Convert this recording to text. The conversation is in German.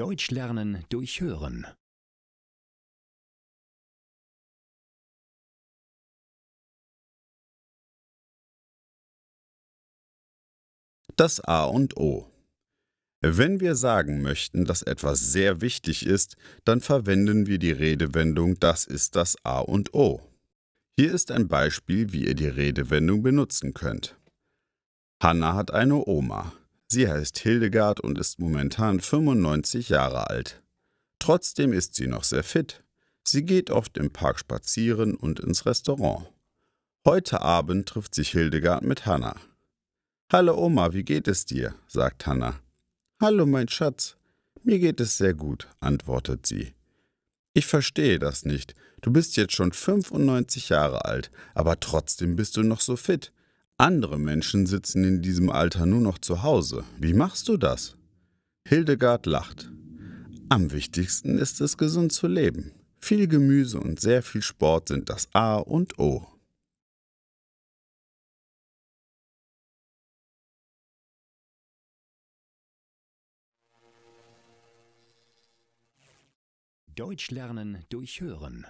Deutsch lernen durch Hören. Das A und O. Wenn wir sagen möchten, dass etwas sehr wichtig ist, dann verwenden wir die Redewendung Das ist das A und O. Hier ist ein Beispiel, wie ihr die Redewendung benutzen könnt. Hanna hat eine Oma. Sie heißt Hildegard und ist momentan 95 Jahre alt. Trotzdem ist sie noch sehr fit. Sie geht oft im Park spazieren und ins Restaurant. Heute Abend trifft sich Hildegard mit Hanna. Hallo Oma, wie geht es dir? sagt Hanna. Hallo mein Schatz. Mir geht es sehr gut, antwortet sie. Ich verstehe das nicht. Du bist jetzt schon 95 Jahre alt, aber trotzdem bist du noch so fit. Andere Menschen sitzen in diesem Alter nur noch zu Hause. Wie machst du das? Hildegard lacht. Am wichtigsten ist es, gesund zu leben. Viel Gemüse und sehr viel Sport sind das A und O. Deutsch lernen durch Hören.